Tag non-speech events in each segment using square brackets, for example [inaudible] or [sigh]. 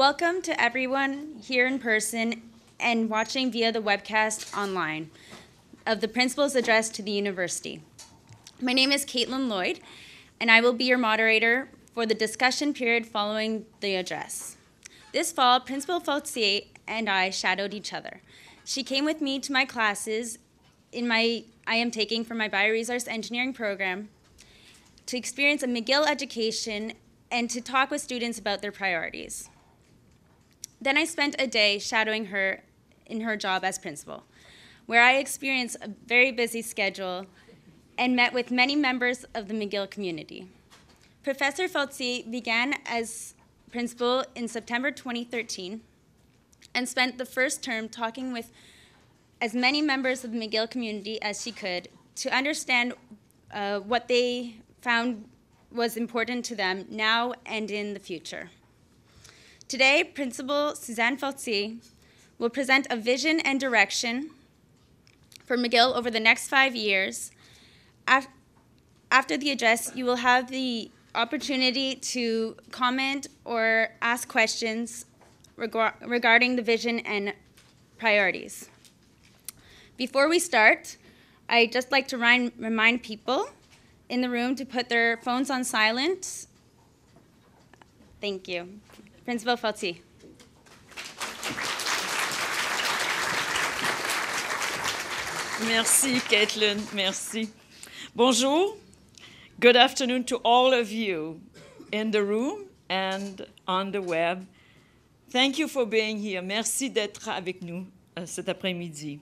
Welcome to everyone here in person and watching via the webcast online of the Principal's Address to the University. My name is Caitlin Lloyd, and I will be your moderator for the discussion period following the address. This fall, Principal Fortier and I shadowed each other. She came with me to my classes in my I am taking for my bioresource engineering program to experience a McGill education and to talk with students about their priorities. Then I spent a day shadowing her in her job as principal, where I experienced a very busy schedule and met with many members of the McGill community. Professor Fortier began as principal in September 2013 and spent the first term talking with as many members of the McGill community as she could to understand uh, what they found was important to them now and in the future. Today, Principal Suzanne Fortier will present a vision and direction for McGill over the next five years. After the address, you will have the opportunity to comment or ask questions regarding the vision and priorities. Before we start, I'd just like to remind people in the room to put their phones on silent. Thank you. Principal Fortier. Merci, Caitlin. Merci. Bonjour. Good afternoon to all of you in the room and on the web. Thank you for being here. Merci d'être avec nous uh, cet après-midi.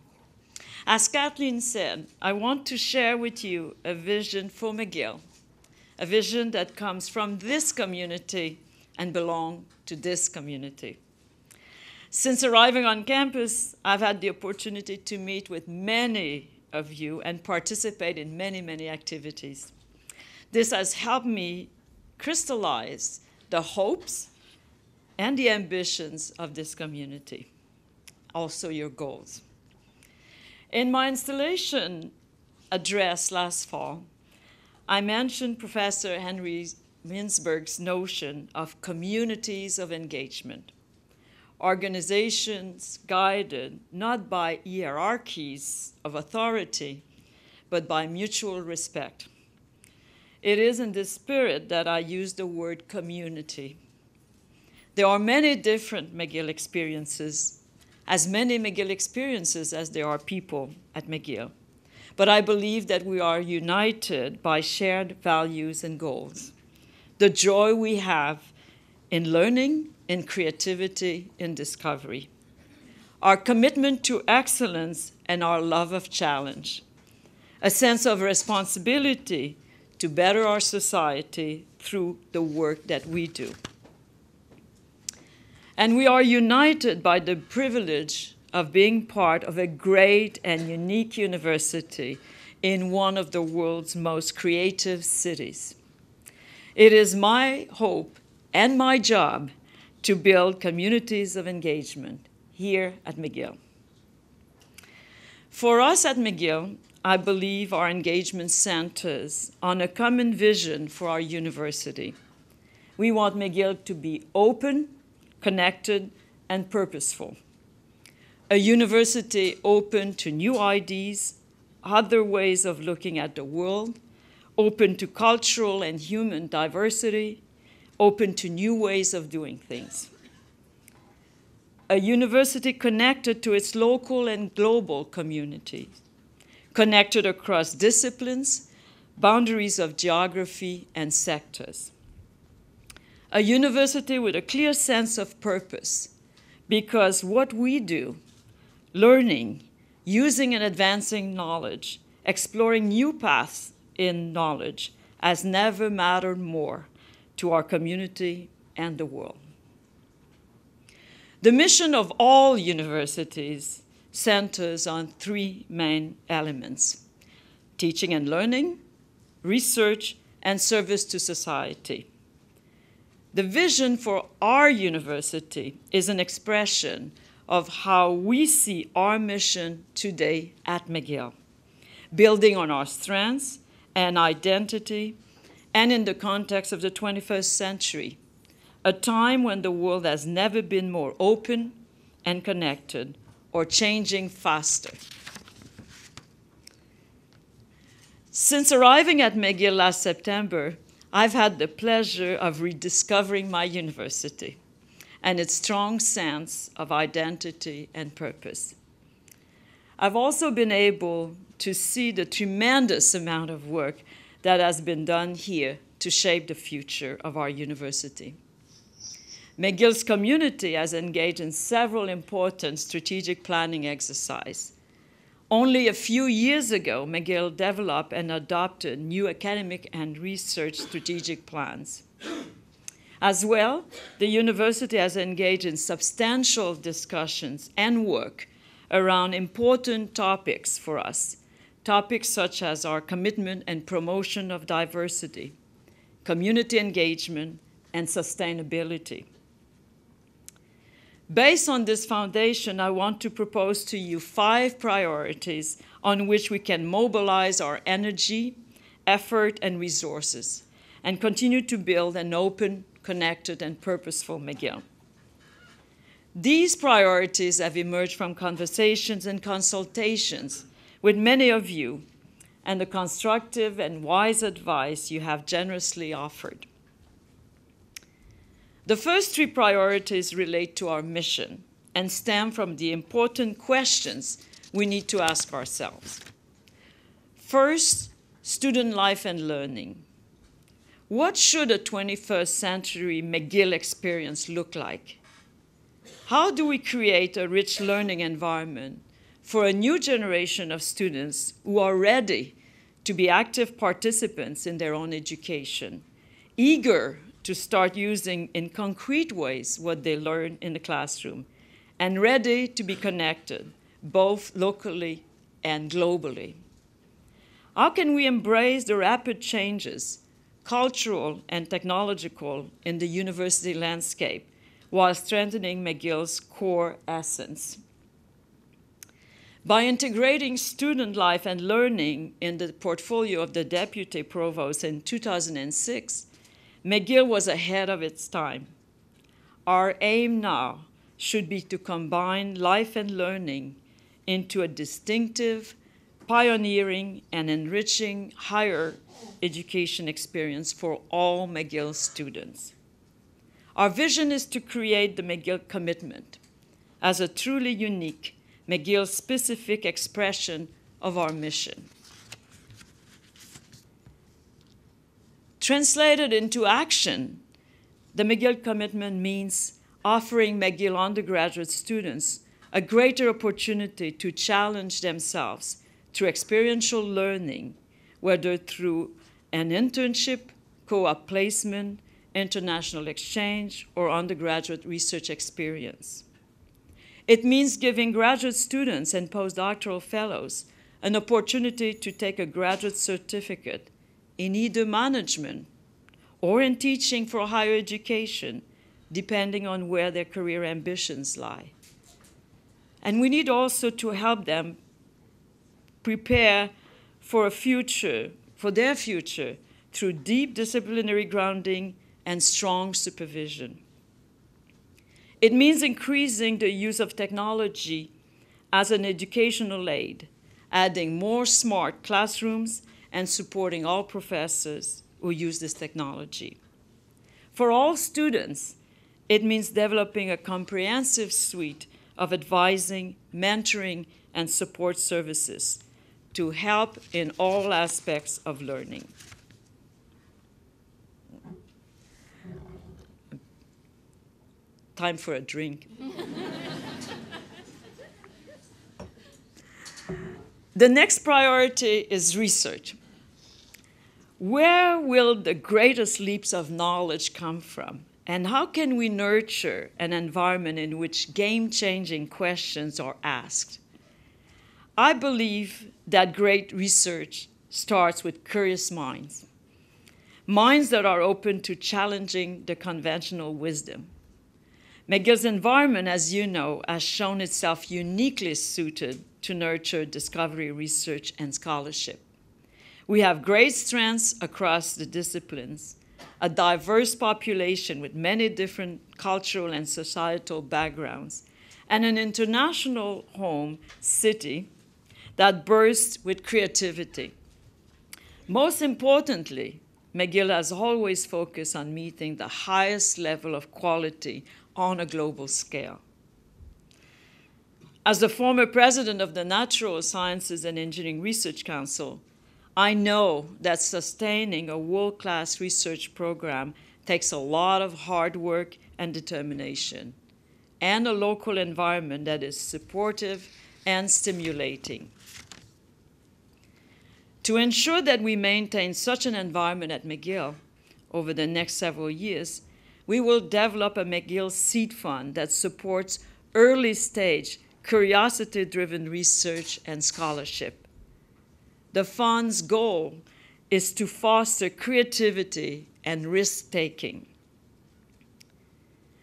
As Kathleen said, I want to share with you a vision for McGill, a vision that comes from this community and belong to this community. Since arriving on campus, I've had the opportunity to meet with many of you and participate in many, many activities. This has helped me crystallize the hopes and the ambitions of this community, also your goals. In my installation address last fall, I mentioned Professor Henry Mintzberg's notion of communities of engagement organizations guided not by hierarchies of authority, but by mutual respect. It is in this spirit that I use the word community. There are many different McGill experiences, as many McGill experiences as there are people at McGill. But I believe that we are united by shared values and goals. The joy we have in learning in creativity, in discovery. Our commitment to excellence and our love of challenge. A sense of responsibility to better our society through the work that we do. And we are united by the privilege of being part of a great and unique university in one of the world's most creative cities. It is my hope and my job to build communities of engagement here at McGill. For us at McGill, I believe our engagement centers on a common vision for our university. We want McGill to be open, connected, and purposeful. A university open to new ideas, other ways of looking at the world, open to cultural and human diversity, open to new ways of doing things. A university connected to its local and global communities, connected across disciplines, boundaries of geography, and sectors. A university with a clear sense of purpose, because what we do, learning, using and advancing knowledge, exploring new paths in knowledge, has never mattered more to our community and the world. The mission of all universities centers on three main elements teaching and learning, research, and service to society. The vision for our university is an expression of how we see our mission today at McGill, building on our strengths and identity and in the context of the 21st century, a time when the world has never been more open and connected or changing faster. Since arriving at McGill last September, I've had the pleasure of rediscovering my university and its strong sense of identity and purpose. I've also been able to see the tremendous amount of work that has been done here to shape the future of our university. McGill's community has engaged in several important strategic planning exercises. Only a few years ago, McGill developed and adopted new academic and research strategic plans. As well, the university has engaged in substantial discussions and work around important topics for us, topics such as our commitment and promotion of diversity, community engagement, and sustainability. Based on this foundation, I want to propose to you five priorities on which we can mobilize our energy, effort, and resources and continue to build an open, connected, and purposeful McGill. These priorities have emerged from conversations and consultations with many of you and the constructive and wise advice you have generously offered. The first three priorities relate to our mission and stem from the important questions we need to ask ourselves. First, student life and learning. What should a 21st century McGill experience look like? How do we create a rich learning environment for a new generation of students who are ready to be active participants in their own education, eager to start using in concrete ways what they learn in the classroom, and ready to be connected, both locally and globally. How can we embrace the rapid changes, cultural and technological, in the university landscape while strengthening McGill's core essence? By integrating student life and learning in the portfolio of the Deputy Provost in 2006, McGill was ahead of its time. Our aim now should be to combine life and learning into a distinctive, pioneering, and enriching higher education experience for all McGill students. Our vision is to create the McGill commitment as a truly unique McGill specific expression of our mission. Translated into action, the McGill commitment means offering McGill undergraduate students a greater opportunity to challenge themselves through experiential learning, whether through an internship, co op placement, international exchange, or undergraduate research experience. It means giving graduate students and postdoctoral fellows an opportunity to take a graduate certificate in either management or in teaching for higher education, depending on where their career ambitions lie. And we need also to help them prepare for a future, for their future, through deep disciplinary grounding and strong supervision. It means increasing the use of technology as an educational aid, adding more smart classrooms and supporting all professors who use this technology. For all students, it means developing a comprehensive suite of advising, mentoring, and support services to help in all aspects of learning. Time for a drink. the next priority is research. Where will the greatest leaps of knowledge come from? And how can we nurture an environment in which game changing questions are asked? I believe that great research starts with curious minds, minds that are open to challenging the conventional wisdom. McGill's environment, as you know, has shown itself uniquely suited to nurture discovery, research, and scholarship. We have great strengths across the disciplines, a diverse population with many different cultural and societal backgrounds, and an international home city that bursts with creativity. Most importantly, McGill has always focused on meeting the highest level of quality on a global scale. As the former president of the Natural Sciences and Engineering Research Council, I know that sustaining a world class research program takes a lot of hard work and determination, and a local environment that is supportive and stimulating. To ensure that we maintain such an environment at McGill over the next several years, we will develop a McGill Seed Fund that supports early stage, curiosity driven research and scholarship. The fund's goal is to foster creativity and risk taking.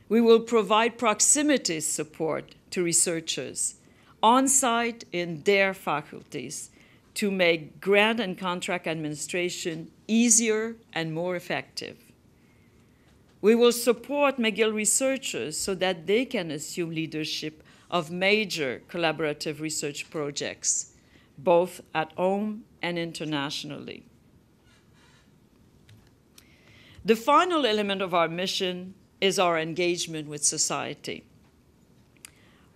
We will provide proximity support to researchers on site in their faculties to make grant and contract administration easier and more effective. We will support McGill researchers so that they can assume leadership of major collaborative research projects, both at home and internationally. The final element of our mission is our engagement with society.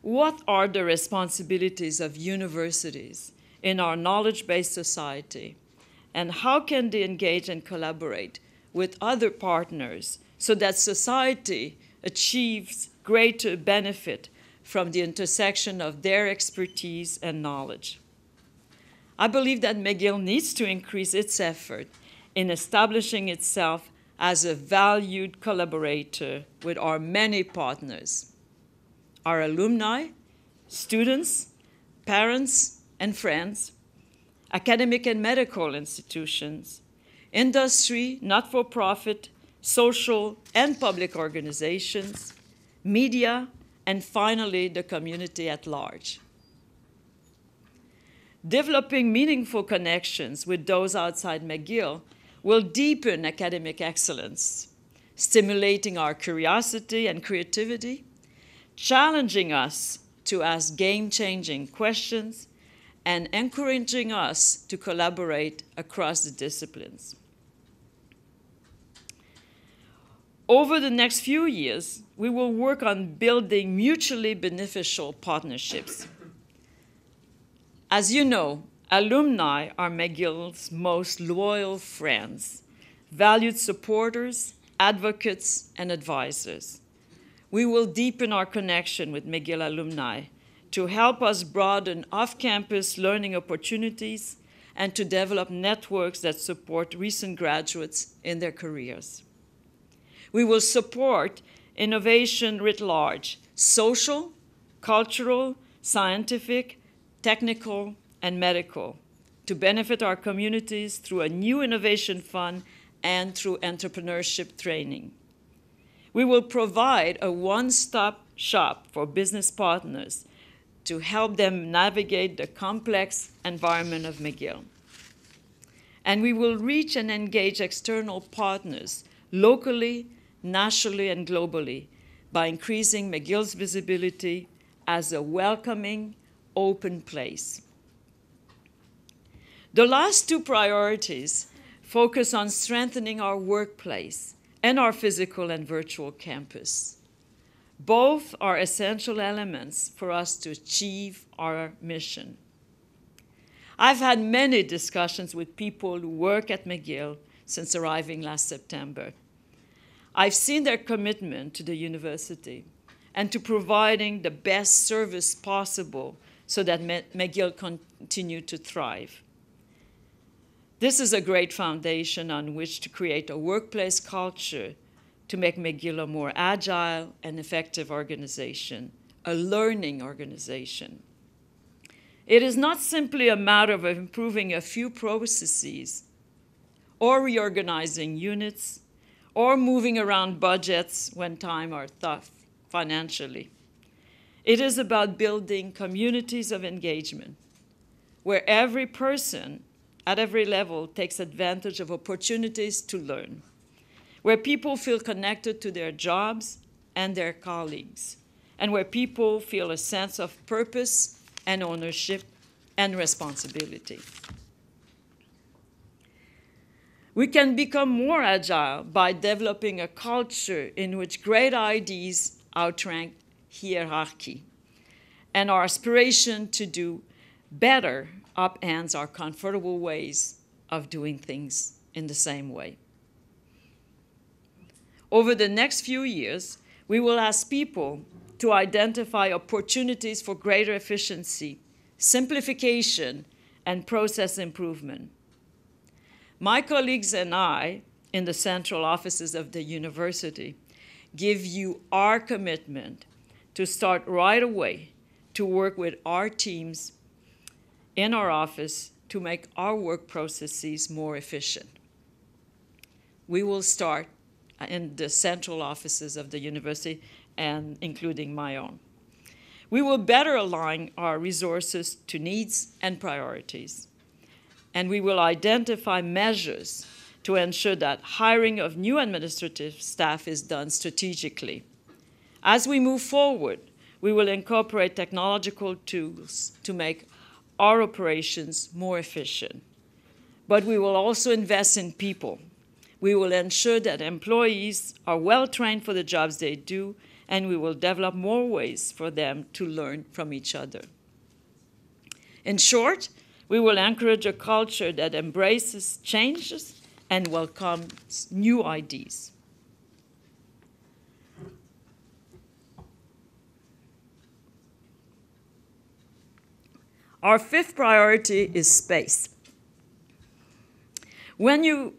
What are the responsibilities of universities in our knowledge based society? And how can they engage and collaborate with other partners so that society achieves greater benefit from the intersection of their expertise and knowledge? I believe that McGill needs to increase its effort in establishing itself as a valued collaborator with our many partners, our alumni, students, parents, and friends, academic and medical institutions, industry, not for profit, social and public organizations, media, and finally the community at large. Developing meaningful connections with those outside McGill will deepen academic excellence, stimulating our curiosity and creativity, challenging us to ask game changing questions, and encouraging us to collaborate across the disciplines. Over the next few years, we will work on building mutually beneficial partnerships. As you know, alumni are McGill's most loyal friends, valued supporters, advocates, and advisors. We will deepen our connection with McGill alumni to help us broaden off campus learning opportunities and to develop networks that support recent graduates in their careers. We will support innovation writ large social, cultural, scientific, technical, and medical to benefit our communities through a new innovation fund and through entrepreneurship training. We will provide a one stop shop for business partners to help them navigate the complex environment of McGill. And we will reach and engage external partners locally, nationally, and globally by increasing McGill's visibility as a welcoming, open place. The last two priorities focus on strengthening our workplace and our physical and virtual campus. Both are essential elements for us to achieve our mission. I've had many discussions with people who work at McGill since arriving last September. I've seen their commitment to the university and to providing the best service possible so that McGill continue to thrive. This is a great foundation on which to create a workplace culture to make McGill a more agile and effective organization, a learning organization. It is not simply a matter of improving a few processes or reorganizing units or moving around budgets when times are tough financially. It is about building communities of engagement where every person at every level takes advantage of opportunities to learn where people feel connected to their jobs and their colleagues, and where people feel a sense of purpose and ownership and responsibility. We can become more agile by developing a culture in which great ideas outrank hierarchy, and our aspiration to do better upends our comfortable ways of doing things in the same way. Over the next few years, we will ask people to identify opportunities for greater efficiency, simplification, and process improvement. My colleagues and I, in the central offices of the university, give you our commitment to start right away to work with our teams in our office to make our work processes more efficient. We will start in the central offices of the university and including my own. We will better align our resources to needs and priorities. And we will identify measures to ensure that hiring of new administrative staff is done strategically. As we move forward, we will incorporate technological tools to make our operations more efficient. But we will also invest in people. We will ensure that employees are well trained for the jobs they do, and we will develop more ways for them to learn from each other. In short, we will encourage a culture that embraces changes and welcomes new ideas. Our fifth priority is space. When, you,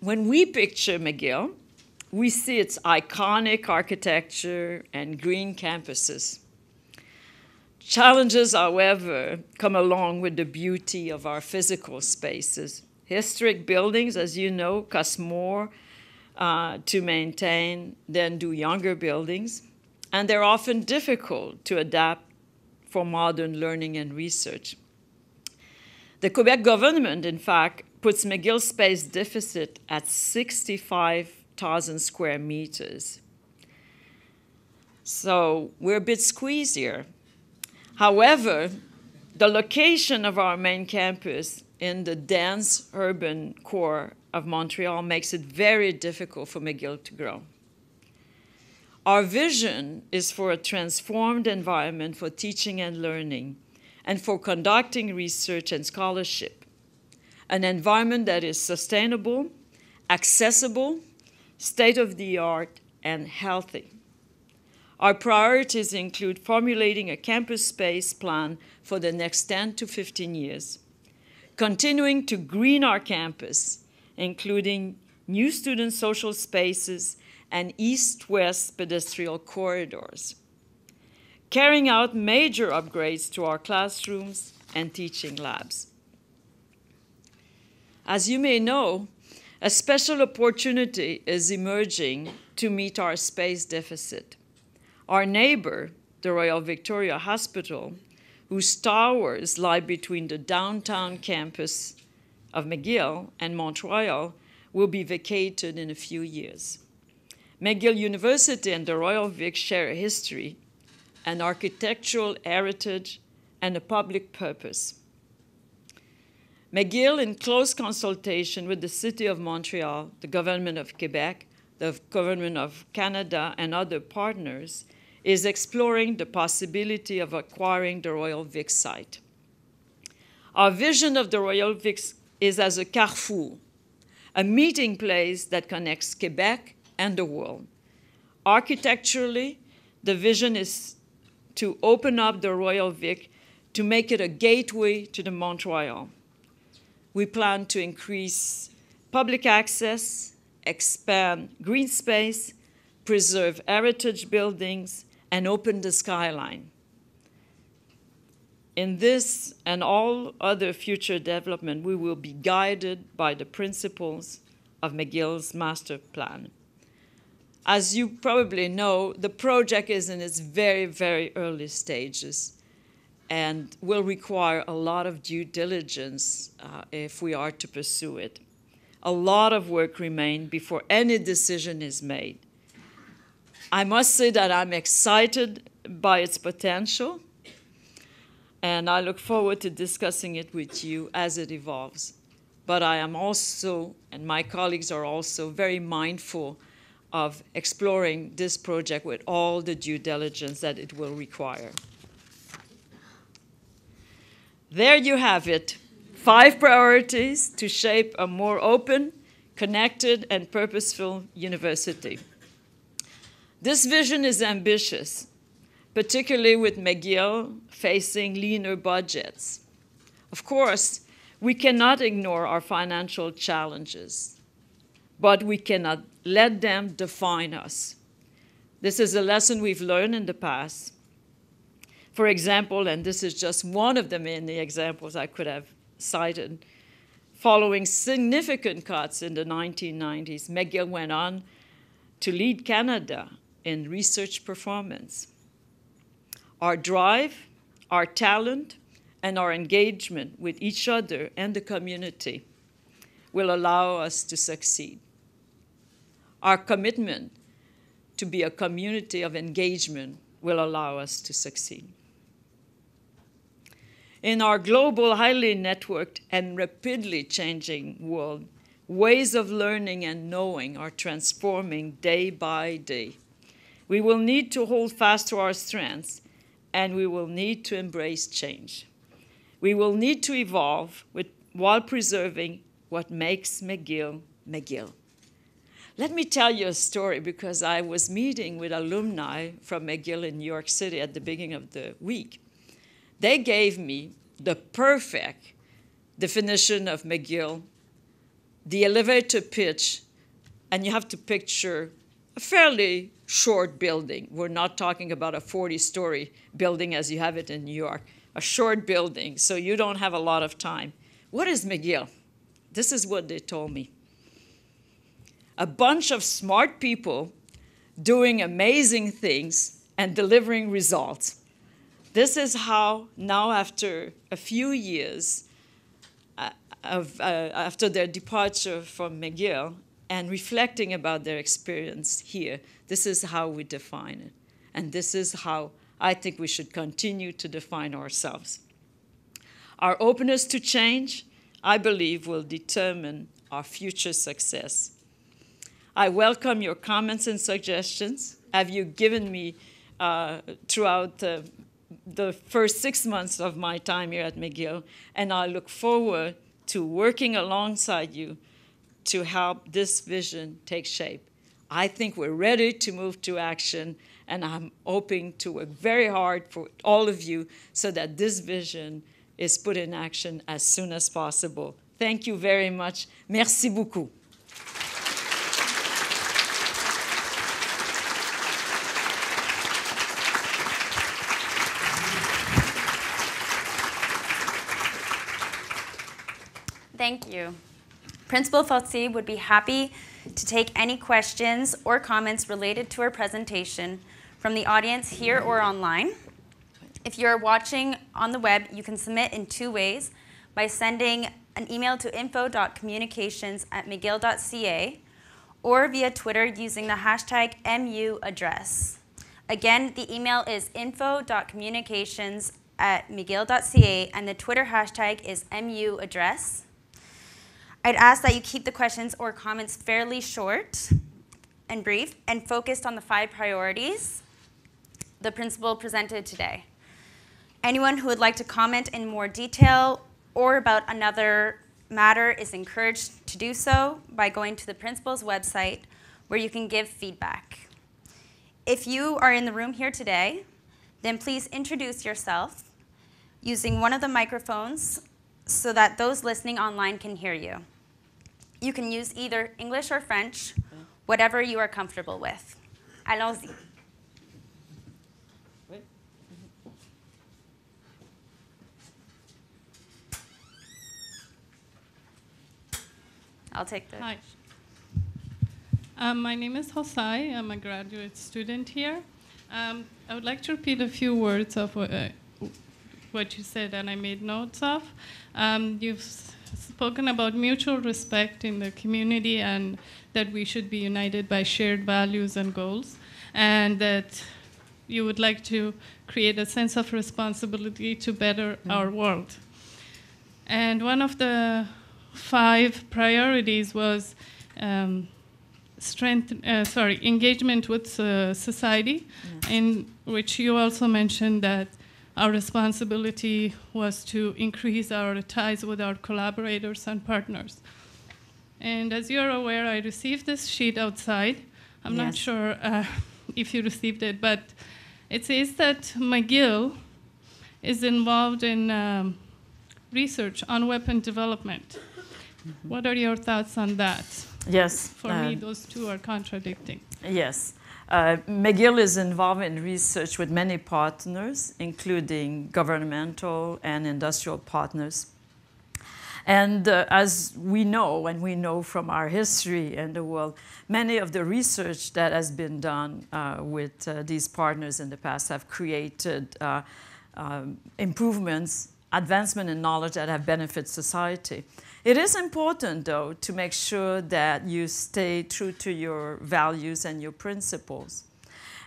when we picture McGill, we see its iconic architecture and green campuses. Challenges, however, come along with the beauty of our physical spaces. Historic buildings, as you know, cost more uh, to maintain than do younger buildings, and they're often difficult to adapt for modern learning and research. The Quebec government, in fact, puts McGill space deficit at 65,000 square meters. So we're a bit squeezed here. However, the location of our main campus in the dense urban core of Montreal makes it very difficult for McGill to grow. Our vision is for a transformed environment for teaching and learning and for conducting research and scholarship. An environment that is sustainable, accessible, state of the art, and healthy. Our priorities include formulating a campus space plan for the next 10 to 15 years, continuing to green our campus, including new student social spaces and east-west pedestrian corridors, carrying out major upgrades to our classrooms and teaching labs. As you may know, a special opportunity is emerging to meet our space deficit. Our neighbor, the Royal Victoria Hospital, whose towers lie between the downtown campus of McGill and Mont-Royal, will be vacated in a few years. McGill University and the Royal Vic share a history, an architectural heritage, and a public purpose. McGill, in close consultation with the City of Montreal, the Government of Quebec, the Government of Canada, and other partners, is exploring the possibility of acquiring the Royal Vic site. Our vision of the Royal Vic is as a carrefour, a meeting place that connects Quebec and the world. Architecturally, the vision is to open up the Royal Vic to make it a gateway to the Mont Royal. We plan to increase public access, expand green space, preserve heritage buildings, and open the skyline. In this and all other future development, we will be guided by the principles of McGill's master plan. As you probably know, the project is in its very, very early stages and will require a lot of due diligence uh, if we are to pursue it. a lot of work remains before any decision is made. I must say that I'm excited by its potential, and I look forward to discussing it with you as it evolves. But I am also, and my colleagues are also, very mindful of exploring this project with all the due diligence that it will require. There you have it five priorities to shape a more open, connected, and purposeful university. This vision is ambitious, particularly with McGill facing leaner budgets. Of course, we cannot ignore our financial challenges, but we cannot let them define us. This is a lesson we've learned in the past. For example, and this is just one of the many examples I could have cited, following significant cuts in the 1990s, McGill went on to lead Canada in research performance. Our drive, our talent, and our engagement with each other and the community will allow us to succeed. Our commitment to be a community of engagement will allow us to succeed. In our global, highly networked, and rapidly changing world, ways of learning and knowing are transforming day by day. We will need to hold fast to our strengths, and we will need to embrace change. We will need to evolve with, while preserving what makes McGill McGill. Let me tell you a story because I was meeting with alumni from McGill in New York City at the beginning of the week. They gave me the perfect definition of McGill, the elevator pitch, and you have to picture a fairly short building. We're not talking about a 40 story building as you have it in New York, a short building, so you don't have a lot of time. What is McGill? This is what they told me a bunch of smart people doing amazing things and delivering results. This is how, now after a few years uh, of, uh, after their departure from McGill and reflecting about their experience here, this is how we define it. And this is how I think we should continue to define ourselves. Our openness to change, I believe, will determine our future success. I welcome your comments and suggestions. Have you given me uh, throughout the, the first six months of my time here at McGill? And I look forward to working alongside you to help this vision take shape. I think we're ready to move to action, and I'm hoping to work very hard for all of you so that this vision is put in action as soon as possible. Thank you very much. Merci beaucoup. Thank you. Principal Fortier would be happy to take any questions or comments related to our presentation from the audience here or online. If you're watching on the web, you can submit in two ways by sending an email to info.communications at mcgill.ca or via Twitter using the hashtag MU address. Again, the email is info.communications at mcgill.ca and the Twitter hashtag is MU address. I'd ask that you keep the questions or comments fairly short and brief and focused on the five priorities the principal presented today. Anyone who would like to comment in more detail or about another matter is encouraged to do so by going to the principal's website where you can give feedback. If you are in the room here today, then please introduce yourself using one of the microphones so that those listening online can hear you. You can use either English or French, whatever you are comfortable with. Allons-y. I'll take the. Hi. Um, my name is Hosai. I'm a graduate student here. Um, I would like to repeat a few words of what, uh, what you said and I made notes of. Um, you've spoken about mutual respect in the community and that we should be united by shared values and goals, and that you would like to create a sense of responsibility to better our world. And one of the five priorities was um, strength, uh, sorry, engagement with uh, society, in which you also mentioned that our responsibility was to increase our ties with our collaborators and partners. And as you're aware, I received this sheet outside. I'm not sure uh, [laughs] if you received it, but it says that McGill is involved in um, research on weapon development. What are your thoughts on that? Yes. For me, uh, those two are contradicting. Yes. Uh, McGill is involved in research with many partners, including governmental and industrial partners. And uh, as we know, and we know from our history in the world, many of the research that has been done uh, with uh, these partners in the past have created uh, um, improvements, advancement in knowledge that have benefited society. It is important, though, to make sure that you stay true to your values and your principles.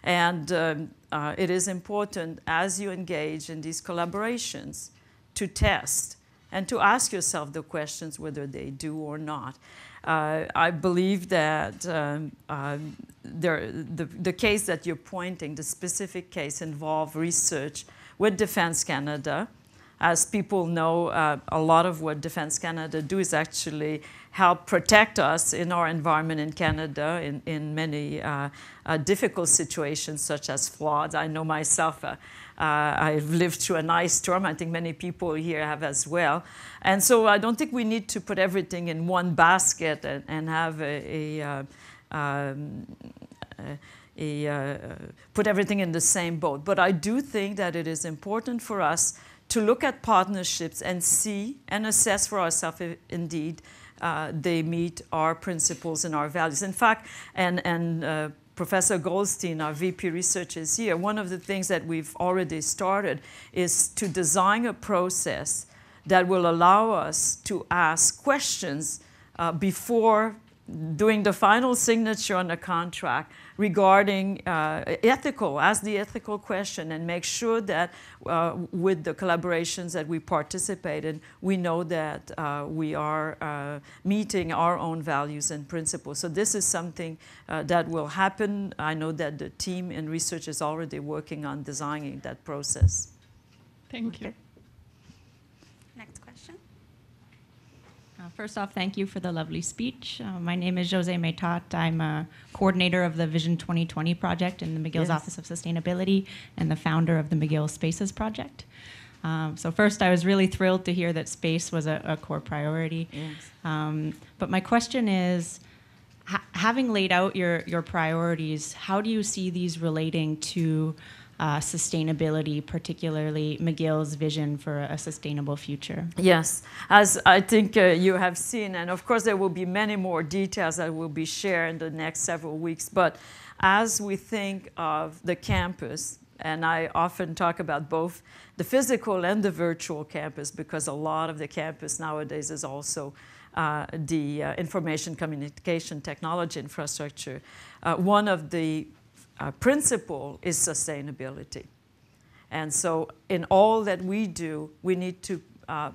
And um, uh, it is important as you engage in these collaborations to test and to ask yourself the questions whether they do or not. Uh, I believe that um, um, there, the, the case that you're pointing, the specific case, involved research with Defense Canada. As people know, uh, a lot of what Defense Canada do is actually help protect us in our environment in Canada in, in many uh, uh, difficult situations such as floods. I know myself, uh, uh, I've lived through an ice storm. I think many people here have as well. And so I don't think we need to put everything in one basket and, and have a, a um, a, put everything in the same boat. But I do think that it is important for us to look at partnerships and see and assess for ourselves if indeed uh, they meet our principles and our values. In fact, and, and uh, Professor Goldstein, our VP research, is here. One of the things that we've already started is to design a process that will allow us to ask questions uh, before doing the final signature on the contract regarding uh, ethical, ask the ethical question and make sure that uh, with the collaborations that we participate in, we know that uh, we are uh, meeting our own values and principles. So this is something uh, that will happen. I know that the team in research is already working on designing that process. Thank you. Okay. Next question. Uh, First off, thank you for the lovely speech. Uh, my name is Jose Metat. I'm a coordinator of the Vision 2020 project in the McGill's Yes. Office of Sustainability and the founder of the McGill Spaces project. Um, so, first, I was really thrilled to hear that space was a, a core priority. Yes. Um, but my question is ha- having laid out your, your priorities, how do you see these relating to uh, sustainability, particularly McGill's vision for a sustainable future? Yes, as I think uh, you have seen, and of course there will be many more details that will be shared in the next several weeks. But as we think of the campus, and I often talk about both the physical and the virtual campus because a lot of the campus nowadays is also uh, the uh, information communication technology infrastructure. Uh, one of the uh, principle is sustainability. And so, in all that we do, we need to uh,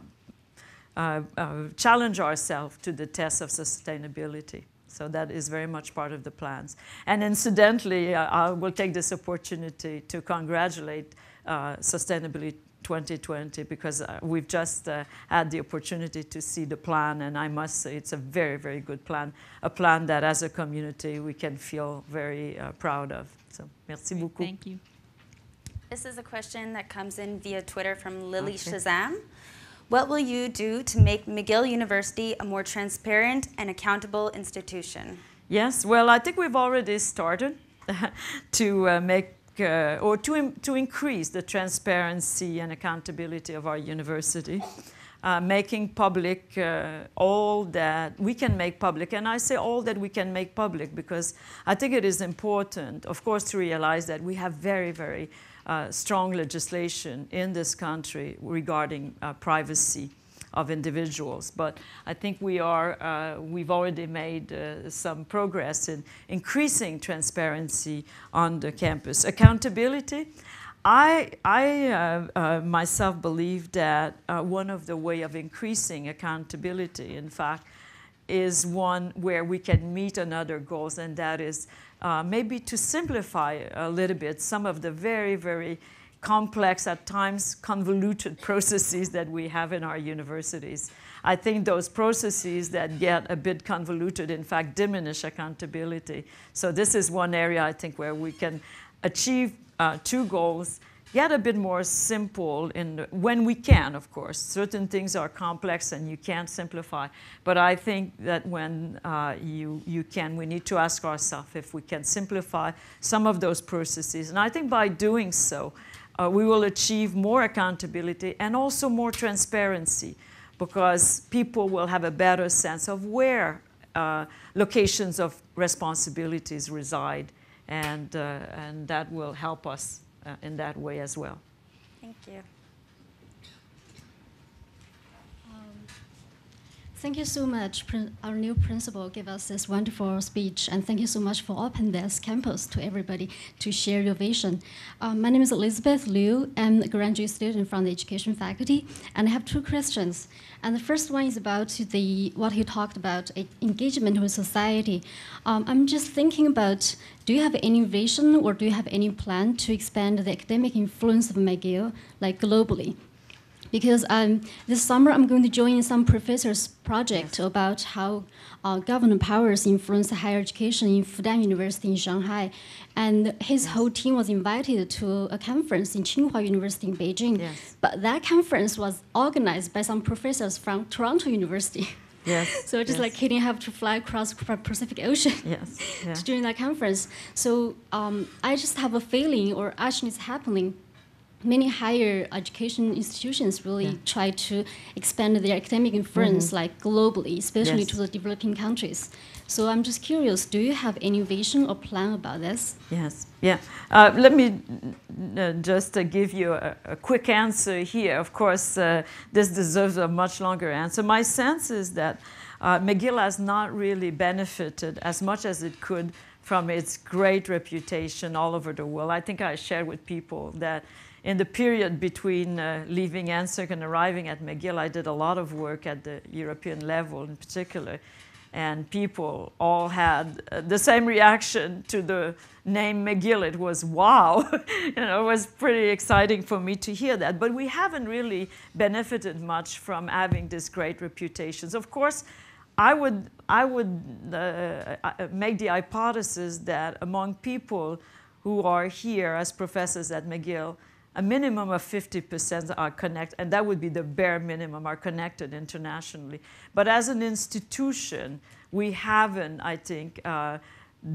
uh, uh, challenge ourselves to the test of sustainability. So, that is very much part of the plans. And incidentally, uh, I will take this opportunity to congratulate uh, Sustainability 2020 because uh, we've just uh, had the opportunity to see the plan, and I must say it's a very, very good plan. A plan that, as a community, we can feel very uh, proud of. So, merci beaucoup. Thank you. This is a question that comes in via Twitter from Lily Okay. Shazam. What will you do to make McGill University a more transparent and accountable institution? Yes, well, I think we've already started [laughs] to uh, make uh, or to, im- to increase the transparency and accountability of our university, uh, making public uh, all that we can make public. And I say all that we can make public because I think it is important, of course, to realize that we have very, very uh, strong legislation in this country regarding uh, privacy of individuals. But I think we are, uh, we've already made uh, some progress in increasing transparency on the campus. Accountability, I, I uh, uh, myself believe that uh, one of the way of increasing accountability, in fact, is one where we can meet another goals, and that is uh, maybe to simplify a little bit some of the very, very complex, at times convoluted [laughs] processes that we have in our universities. I think those processes that get a bit convoluted, in fact, diminish accountability. So this is one area I think where we can achieve uh, two goals get a bit more simple in when we can, of course. Certain things are complex and you can't simplify. But I think that when uh, you, you can, we need to ask ourselves if we can simplify some of those processes. And I think by doing so, uh, we will achieve more accountability and also more transparency because people will have a better sense of where uh, locations of responsibilities reside. And, uh, and that will help us uh, in that way as well. Thank you. Thank you so much. Our new principal gave us this wonderful speech, and thank you so much for opening this campus to everybody to share your vision. Um, my name is Elizabeth Liu. I'm a graduate student from the education faculty, and I have two questions. And the first one is about the what he talked about engagement with society. Um, I'm just thinking about: Do you have any vision, or do you have any plan to expand the academic influence of McGill, like globally? Because um, this summer I'm going to join some professors' project about how uh, government powers influence higher education in Fudan University in Shanghai. And his yes. whole team was invited to a conference in Tsinghua University in Beijing. Yes. But that conference was organized by some professors from Toronto University. [laughs] Yes. [laughs] so just yes. like kidding, have to fly across the Pacific Ocean yes. [laughs] yeah. during that conference. So um, I just have a feeling, or actually it's happening, many higher education institutions really yeah. try to expand their academic influence mm-hmm. like globally, especially yes. to the developing countries. So I'm just curious, do you have any vision or plan about this? Yes, yeah. Uh, let me uh, just uh, give you a, a, quick answer here. Of course, uh, this deserves a much longer answer. My sense is that uh, McGill has not really benefited as much as it could from its great reputation all over the world. I think I shared with people that in the period between uh, leaving NSERC and arriving at McGill, I did a lot of work at the European level in particular. And people all had uh, the same reaction to the name McGill. It was wow. [laughs] you know, it was pretty exciting for me to hear that. But we haven't really benefited much from having this great reputations. Of course, I would, I would uh, uh make the hypothesis that among people who are here as professors at McGill, a minimum of 50% are connected, and that would be the bare minimum, are connected internationally. But as an institution, we haven't, I think, uh,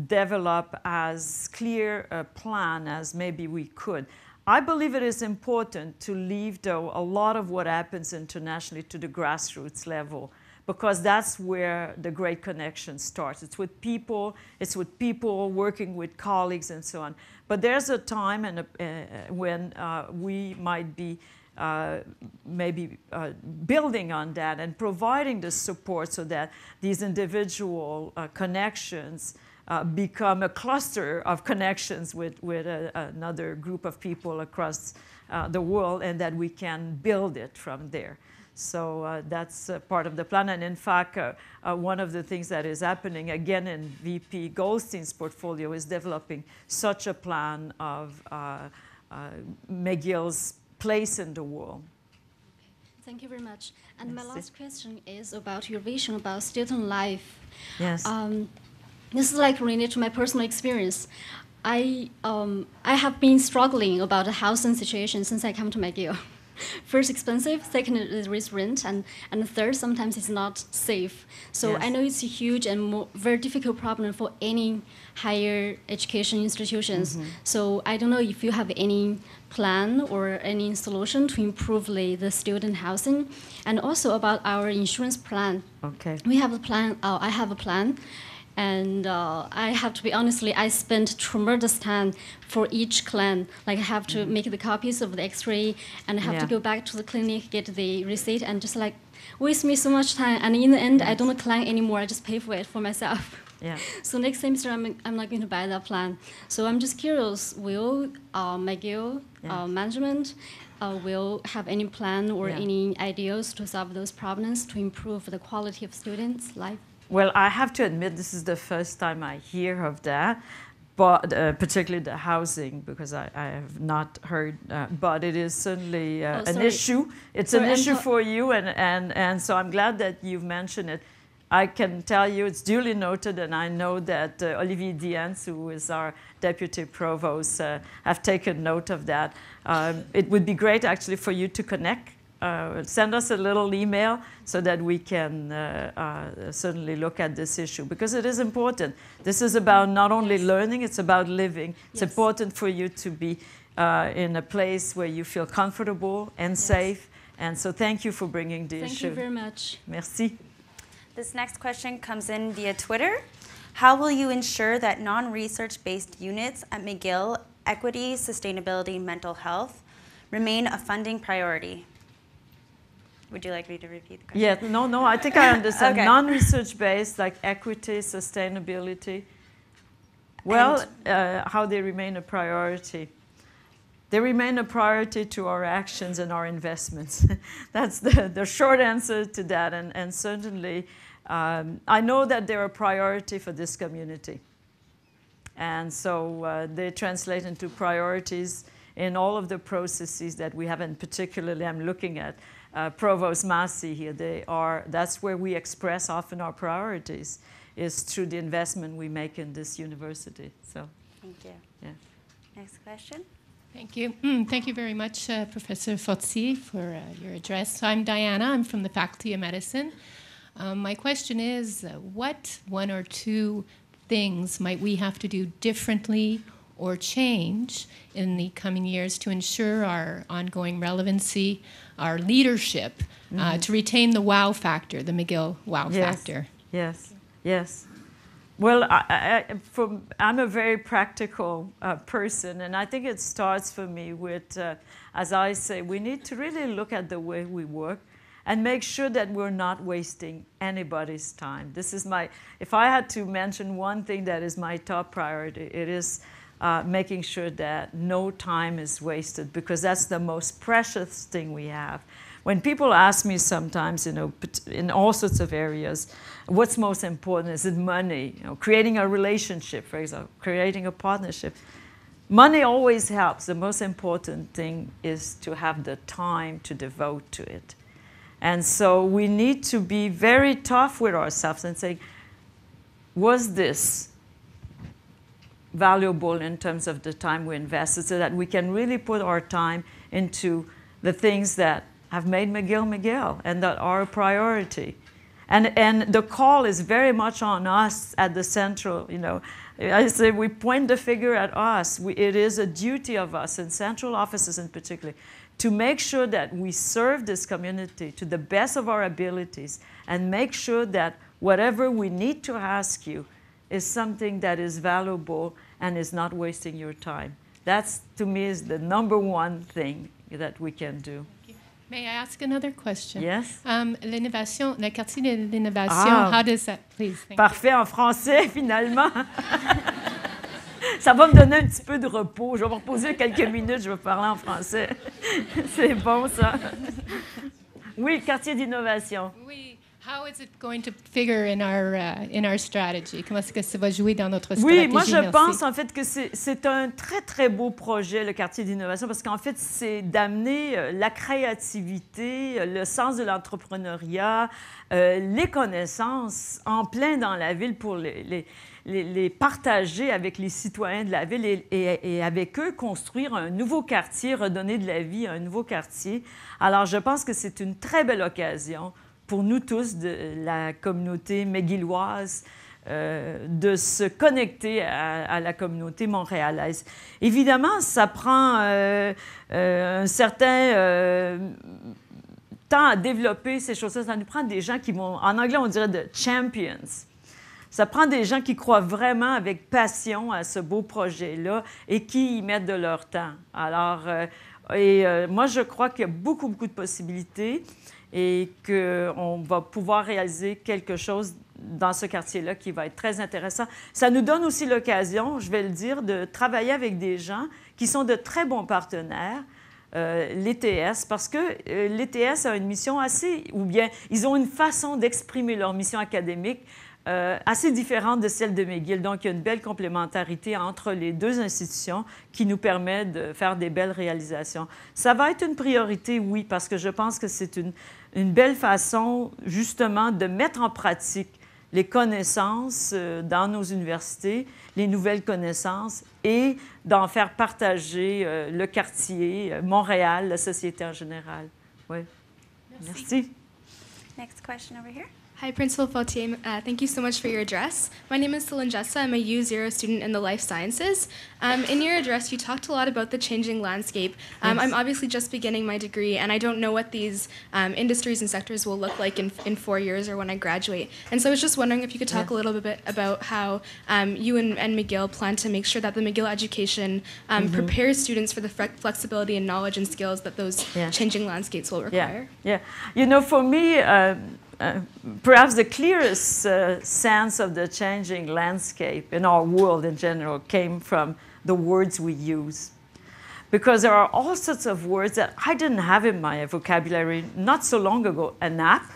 developed as clear a plan as maybe we could. I believe it is important to leave, though, a lot of what happens internationally to the grassroots level because that's where the great connection starts. It's with people, it's with people working with colleagues and so on. But there's a time and uh, when uh, we might be uh, maybe uh, building on that and providing the support so that these individual uh, connections uh, become a cluster of connections with, with a, another group of people across the world and that we can build it from there. So uh, that's uh, part of the plan. And in fact, uh, uh one of the things that is happening again in VP Goldstein's portfolio is developing such a plan of uh, uh, McGill's place in the world. Thank you very much. And my last question is about your vision about student life. Yes. Um, this is like related to my personal experience. I, um, I have been struggling about the housing situation since I came to McGill. [laughs] [laughs] first expensive, second is risk rent, and, and third sometimes it's not safe. So yes. I know it's a huge and more, very difficult problem for any higher education institutions. Mm -hmm. So I don't know if you have any plan or any solution to improve the, the student housing, and also about our insurance plan. Okay. We have a plan. Uh, I have a plan and uh, I have to be honestly, I spent tremendous time for each clan. Like I have to mm-hmm. make the copies of the X-ray, and I have yeah. to go back to the clinic, get the receipt, and just like waste me so much time, and in the end, I don't climb anymore. I just pay for it for myself. [laughs] Yeah. [laughs] So next semester, I'm, I'm not going to buy that plan. So I'm just curious, will uh, McGill Yeah. uh, management uh, will have any plan or Yeah. any ideas to solve those problems to improve the quality of students' life? Well, I have to admit, this is the first time I hear of that, but uh, particularly the housing, because I, I have not heard. Uh, but it is certainly uh, Oh, an issue. It's Sorry, an issue for you, and, and, and so I'm glad that you've mentioned it. I can tell you it's duly noted, and I know that uh, Ollivier Dyens, who is our deputy provost, uh, have taken note of that. Um, it would be great actually for you to connect. Uh, send us a little email so that we can uh, uh, certainly look at this issue because it is important. This is about not only learning, it's about living. It's Yes. important for you to be uh, in a place where you feel comfortable and safe. And so thank you for bringing the Thank issue. you very much. Merci. This next question comes in via Twitter. How will you ensure that non-research based units at McGill, equity, sustainability, mental health, remain a funding priority? Would you like me to repeat the question? Yeah, no, no, I think I [laughs] understand. Okay. Non-research based, like equity, sustainability. Well, uh, how they remain a priority. They remain a priority to our actions and our investments. [laughs] That's the, the short answer to that. And, and certainly, um, I know that they're a priority for this community. And so uh, they translate into priorities in all of the processes that we have, and particularly I'm looking at uh, Provost Masi here. They are, that's where we express often our priorities, is through the investment we make in this university. So, Thank you. Yeah. Next question. Thank you. Mm, Thank you very much, uh, Professor Fortier, for uh, your address. I'm Diana. I'm from the Faculty of Medicine. Um, my question is uh, what one or two things might we have to do differently or change in the coming years to ensure our ongoing relevancy, our leadership, uh, to retain the wow factor, the McGill wow Yes. factor? yes, yes. Well, I, I, I- from, I'm a very practical uh, person, and I think it starts for me with, uh, as I say, we need to really look at the way we work and make sure that we're not wasting anybody's time. This is my, if I had to mention one thing that is my top priority, it is uh, making sure that no time is wasted because that's the most precious thing we have. When people ask me sometimes, you know, in all sorts of areas, what's most important? Is it money? You know, creating a relationship, for example, creating a partnership. Money always helps. The most important thing is to have the time to devote to it. And so we need to be very tough with ourselves and say, was this valuable in terms of the time we invested so that we can really put our time into the things that have made McGill McGill and that are a priority. And, and the call is very much on us at the central, you know. I say we point the finger at us. We, it is a duty of us, in central offices in particular, to make sure that we serve this community to the best of our abilities and make sure that whatever we need to ask you is something that is valuable and is not wasting your time. That's, to me, is the number one thing that we can do. May I ask another question? Yes? Um, l'innovation, le quartier de l'innovation, Ah. how does that, please? You. Parfait en français, [laughs] finalement. [laughs] Ça va me donner un petit peu de repos. Je vais me reposer quelques [laughs] minutes, je vais parler en français. C'est bon, ça. Oui, quartier d'innovation. Oui. How is it going to figure in our, uh, in our strategy? Comment est-ce que ça va jouer dans notre stratégie? Oui, moi je Merci. pense en fait que c'est un très très beau projet, le quartier d'innovation, parce qu'en fait c'est d'amener euh, la créativité, euh, le sens de l'entrepreneuriat, euh, les connaissances en plein dans la ville pour les, les, les- les partager avec les citoyens de la ville et, et- et avec eux construire un nouveau quartier, redonner de la vie à un nouveau quartier. Alors je pense que c'est une très belle occasion pour nous tous de la communauté McGilloise euh, de se connecter à, la communauté montréalaise. Évidemment, ça prend euh, euh, un certain temps à développer ces choses-là. Ça nous prend des gens qui vont, en anglais, on dirait de champions. Ça prend des gens qui croient vraiment avec passion à ce beau projet-là et qui y mettent de leur temps. Alors, et, moi, je crois qu'il y a beaucoup, beaucoup de possibilités. Et qu'on va pouvoir réaliser quelque chose dans ce quartier-là qui va être très intéressant. Ça nous donne aussi l'occasion, je vais le dire, de travailler avec des gens qui sont de très bons partenaires, euh, l'ETS, parce que euh, l'ETS a une mission assez, ou bien ils ont une façon d'exprimer leur mission académique euh, assez différente de celle de McGill. Donc, il y a une belle complémentarité entre les deux institutions qui nous permet de faire des belles réalisations. Ça va être une priorité, oui, parce que je pense que c'est une, une belle façon, justement, de mettre en pratique les connaissances euh, dans nos universités, les nouvelles connaissances, et d'en faire partager euh, le quartier, euh, Montréal, la société en général. Oui. Merci. Merci. Next question over here. Hi, Principal Fortier. Uh, thank you so much for your address. My name is Celine Jessa. I'm a U0 student in the life sciences. Um, in your address, you talked a lot about the changing landscape. Um, yes. I'm obviously just beginning my degree, and I don't know what these um, industries and sectors will look like in, in four years or when I graduate. And so I was just wondering if you could talk yes. a little bit about how um, you and, and, McGill plan to make sure that the McGill education um, mm-hmm. prepares students for the flexibility and knowledge and skills that those yeah. changing landscapes will require. Yeah, yeah. You know, for me, um, uh, perhaps the clearest uh, sense of the changing landscape in our world in general came from the words we use. Because there are all sorts of words that I didn't have in my vocabulary not so long ago. A nap,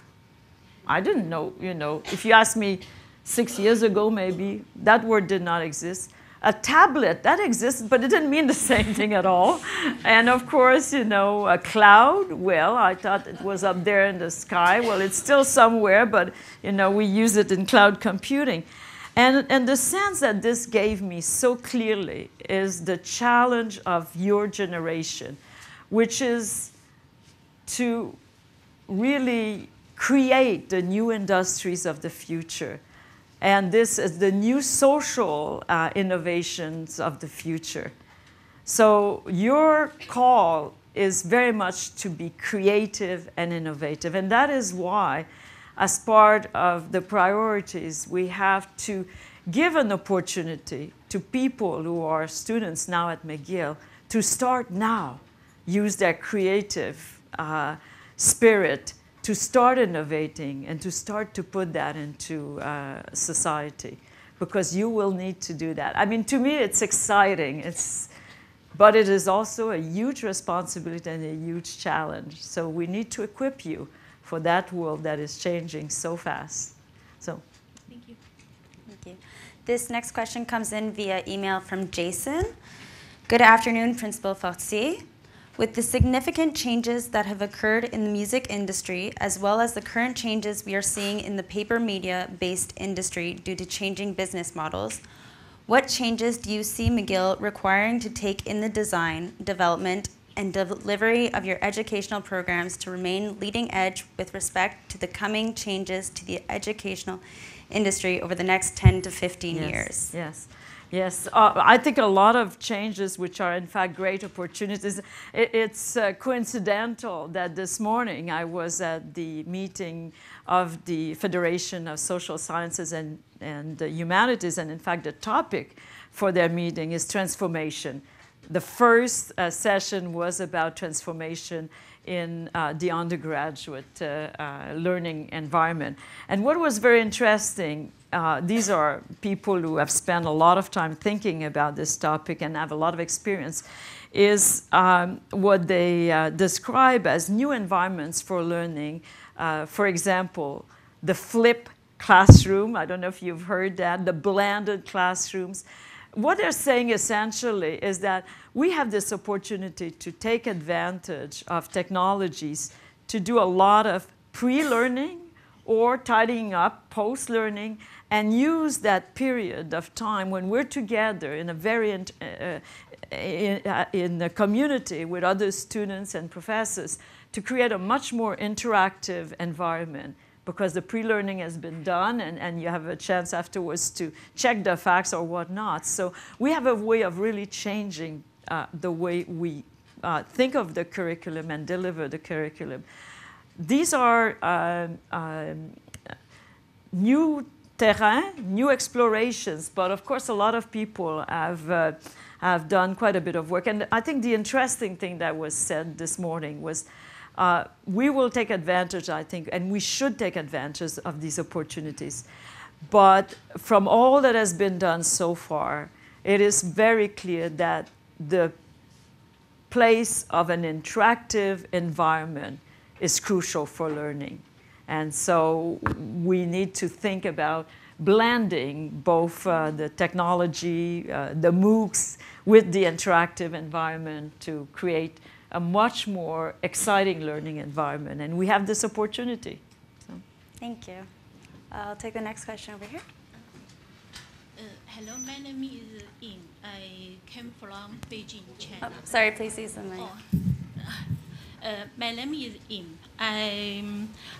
I didn't know, you know. If you asked me six years ago, maybe, that word did not exist a tablet that exists, but it didn't mean the [laughs] same thing at all. And of course, you know, a cloud. Well, I thought it was up there in the sky. Well, it's still somewhere, but you know, we use it in cloud computing. And, and the sense that this gave me so clearly is the challenge of your generation, which is to really create the new industries of the future and this is the new social uh, innovations of the future. So your call is very much to be creative and innovative. And that is why, as part of the priorities, we have to give an opportunity to people who are students now at McGill to start now, use their creative uh, spirit to start innovating and to start to put that into uh, society because you will need to do that. I mean, to me, it's exciting. It's, but it is also a huge responsibility and a huge challenge. So we need to equip you for that world that is changing so fast. So, thank you. Thank you. This next question comes in via email from Jason. Good afternoon, Principal Fortier. With the significant changes that have occurred in the music industry, as well as the current changes we are seeing in the paper media based industry due to changing business models, what changes do you see McGill requiring to take in the design, development, and delivery of your educational programs to remain leading edge with respect to the coming changes to the educational industry over the next 10 to 15 yes, years? Yes. Yes, uh, I think a lot of changes, which are in fact great opportunities. It, it's uh, coincidental that this morning I was at the meeting of the Federation of Social Sciences and, and uh, Humanities, and in fact, the topic for their meeting is transformation. The first uh, session was about transformation in uh, the undergraduate uh, uh, learning environment. And what was very interesting, uh, these are people who have spent a lot of time thinking about this topic and have a lot of experience, is um, what they uh, describe as new environments for learning. For example, the flip classroom, I don't know if you've heard that, the blended classrooms what they're saying essentially is that we have this opportunity to take advantage of technologies to do a lot of pre-learning or tidying up post-learning and use that period of time when we're together in a very uh, uh, in, uh, in a community with other students and professors to create a much more interactive environment because the pre-learning has been done and, and you have a chance afterwards to check the facts or whatnot. So we have a way of really changing uh, the way we uh, think of the curriculum and deliver the curriculum. These are um, um, new terrain, new explorations, but of course a lot of people have, uh, have done quite a bit of work. And I think the interesting thing that was said this morning was uh, we will take advantage, I think, and we should take advantage of these opportunities. But from all that has been done so far, it is very clear that the place of an interactive environment is crucial for learning. And so we need to think about blending both uh, the technology, uh, the MOOCs, with the interactive environment to create a much more exciting learning environment. And we have this opportunity. So. Thank you. I'll take the next question over here. Uh, hello, my name is Yin. I came from Beijing, China. Oh, sorry, please use the mic. Oh. Uh, my name is Yin. I,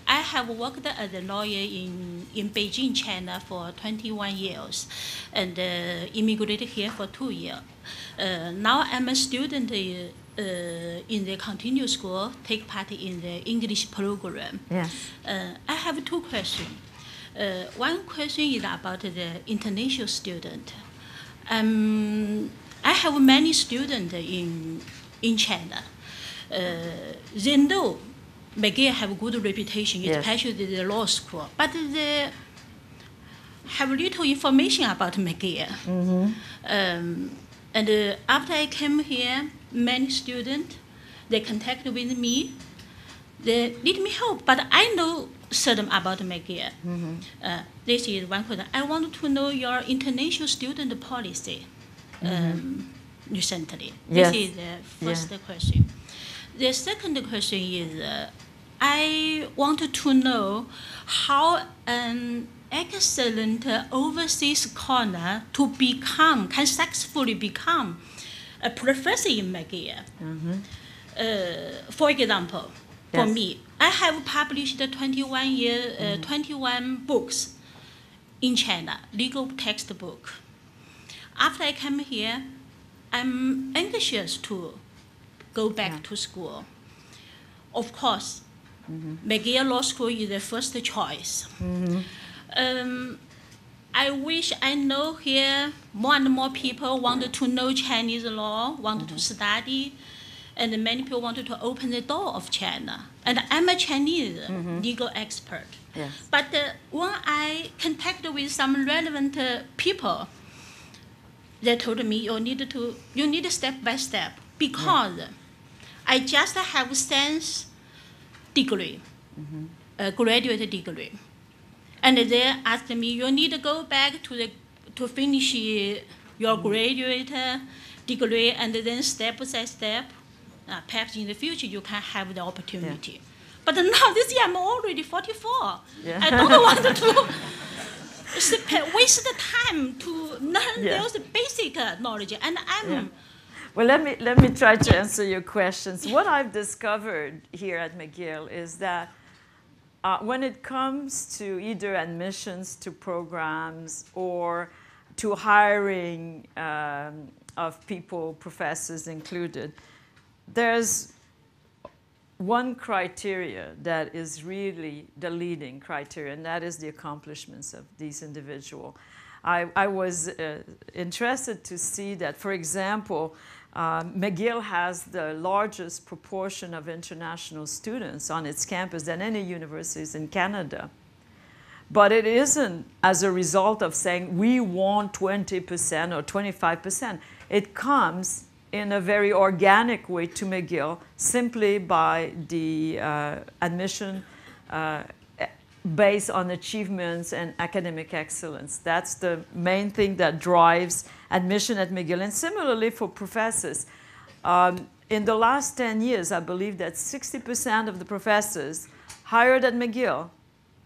I have worked as a lawyer in, in Beijing, China for 21 years and uh, immigrated here for two years. Uh, now I'm a student uh, in the continuous school, take part in the English program. Yes. Uh, I have two questions. Uh, one question is about the international student. Um, I have many students in, in China. Uh, they know McGill have good reputation, Yes. especially the law school, but they have little information about McGill. Um, and uh, after I came here, many students, they contact with me. They need me help, but I know certain about McGill. Uh, this is one question. I want to know your international student policy um, recently. Yes. This is the first question. The second question is, uh, I want to know how an excellent uh, overseas scholar to become, can successfully become a professor in McGill. Uh, for example, for me, I have published 21 year, uh, 21 books in China, legal textbook. After I came here, I'm anxious to go back to school. Of course, McGill Law School is the first choice. Um, I wish I know here more and more people wanted to know Chinese law, wanted to study, and many people wanted to open the door of China. And I'm a Chinese legal expert. Yes. But uh, when I contacted with some relevant uh, people, they told me you need to you need step by step because I just have science degree, a graduate degree, and they asked me you need to go back to the to finish uh, your graduate uh, degree and then step by step. Uh, perhaps in the future you can have the opportunity. But now this year I'm already 44. Yeah. I don't want to [laughs] waste the time to learn Yeah. those basic uh, knowledge. And I'm Yeah. Well, let me, let me try to answer your questions. What I've discovered here at McGill is that uh, when it comes to either admissions to programs or to hiring um, of people, professors included, there's one criteria that is really the leading criteria, and that is the accomplishments of these individuals. I, I was uh, interested to see that, for example, um, McGill has the largest proportion of international students on its campus than any universities in Canada. But it isn't as a result of saying we want 20% or 25%. It comes in a very organic way to McGill simply by the uh, admission uh, based on achievements and academic excellence. That's the main thing that drives admission at McGill. And similarly for professors. Um, in the last 10 years, I believe that 60% of the professors hired at McGill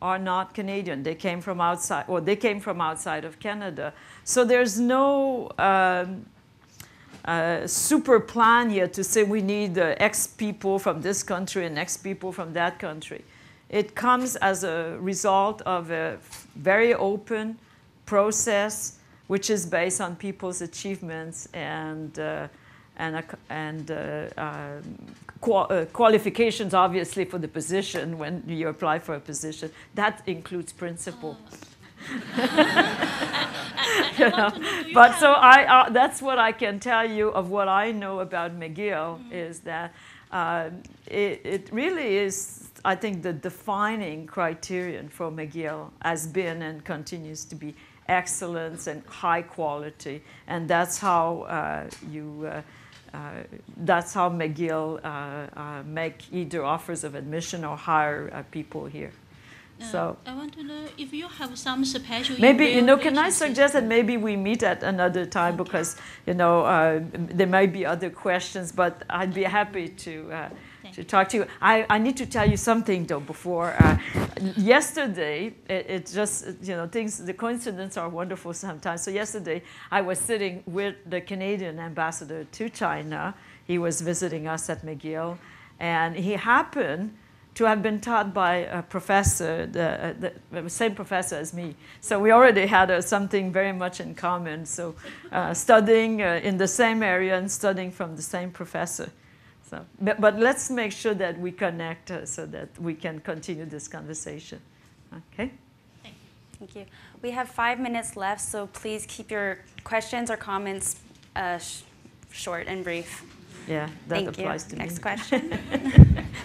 are not Canadian. They came from outside, or they came from outside of Canada. So there's no um, super plan here to say we need uh, X people from this country and X people from that country. It comes as a result of a very open process, which is based on people's achievements and uh, and uh, and uh, um, qual- uh, qualifications, obviously, for the position when you apply for a position. That includes principal. [laughs] You know? [laughs] But so I, uh, that's what I can tell you of what I know about McGill is that uh, it, it really is, I think, the defining criterion for McGill has been and continues to be excellence and high quality, and that's how uh, you. Uh, uh, that's how McGill uh, uh, make either offers of admission or hire uh, people here. So I want to know if you have some special. maybe you know. Can I suggest that maybe we meet at another time because you know uh, there might be other questions, but I'd be happy to. Uh, to talk to you, I, I need to tell you something though. Before uh, yesterday, it, it just you know things. The coincidences are wonderful sometimes. So yesterday, I was sitting with the Canadian ambassador to China. He was visiting us at McGill, and he happened to have been taught by a professor, the, the, same professor as me. So we already had uh, something very much in common. So uh, studying uh, in the same area and studying from the same professor. So, but, but let's make sure that we connect uh, so that we can continue this conversation. Okay? Thank you. We have five minutes left, so please keep your questions or comments uh, sh- short and brief. Yeah, that Thank applies you. to Next me. [laughs] question.